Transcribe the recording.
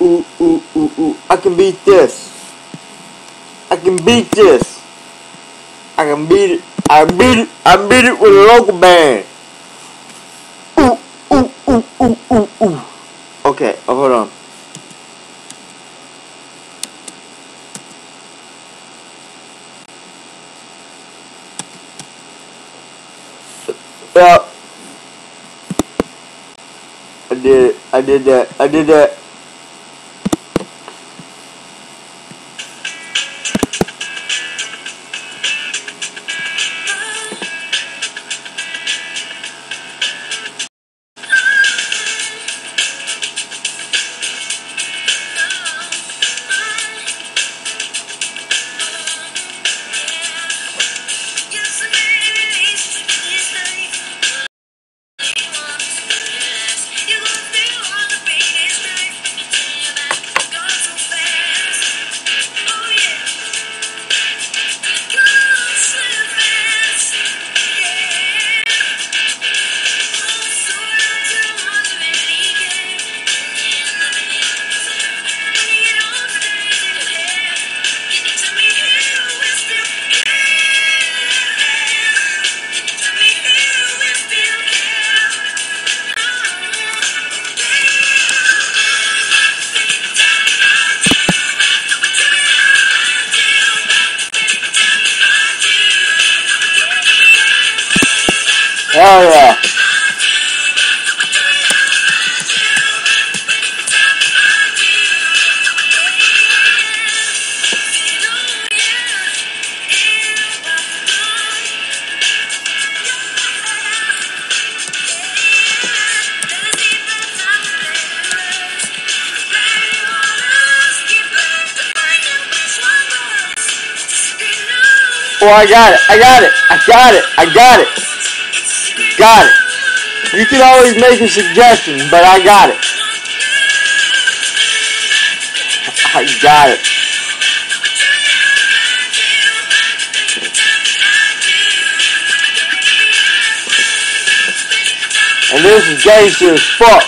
Ooh, ooh, ooh, ooh. I can beat this. I can beat this. I can beat it. I beat it. I beat it with a local band. Ooh, ooh, ooh, ooh, ooh, ooh. Okay, oh, hold on. Yeah. I did it. I did that. I did that. Hell yeah. Oh, I got it. I got it. I got it. I got it. Got it. You can always make a suggestion, but I got it. I got it. And this is gangster as fuck.